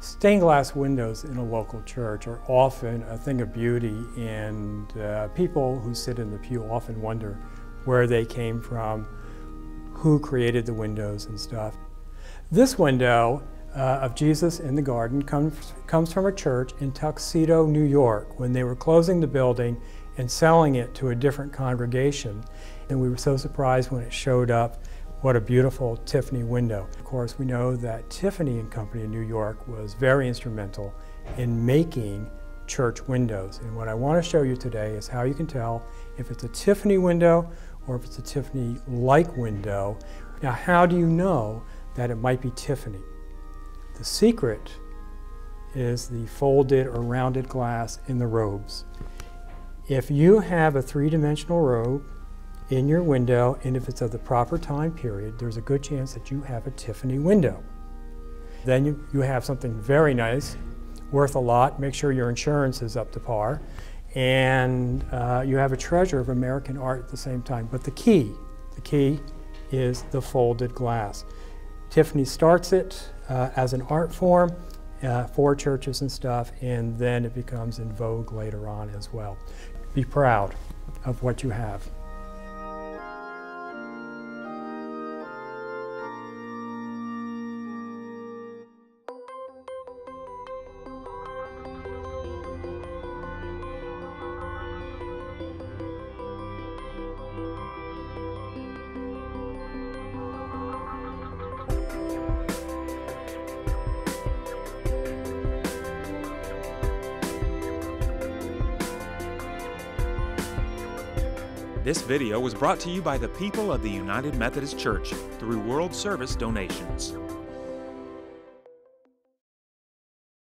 Stained glass windows in a local church are often a thing of beauty and uh, people who sit in the pew often wonder where they came from, who created the windows and stuff. This window uh, of Jesus in the garden comes, comes from a church in Tuxedo, New York, when they were closing the building and selling it to a different congregation. And we were so surprised when it showed up what a beautiful Tiffany window. Of course, we know that Tiffany and Company in New York was very instrumental in making church windows. And what I want to show you today is how you can tell if it's a Tiffany window or if it's a Tiffany-like window. Now, how do you know that it might be Tiffany? The secret is the folded or rounded glass in the robes. If you have a three-dimensional robe in your window, and if it's of the proper time period, there's a good chance that you have a Tiffany window. Then you, you have something very nice, worth a lot. Make sure your insurance is up to par. And uh, you have a treasure of American art at the same time. But the key, the key is the folded glass. Tiffany starts it uh, as an art form uh, for churches and stuff, and then it becomes in vogue later on as well. Be proud of what you have. This video was brought to you by the people of the United Methodist Church through World Service donations.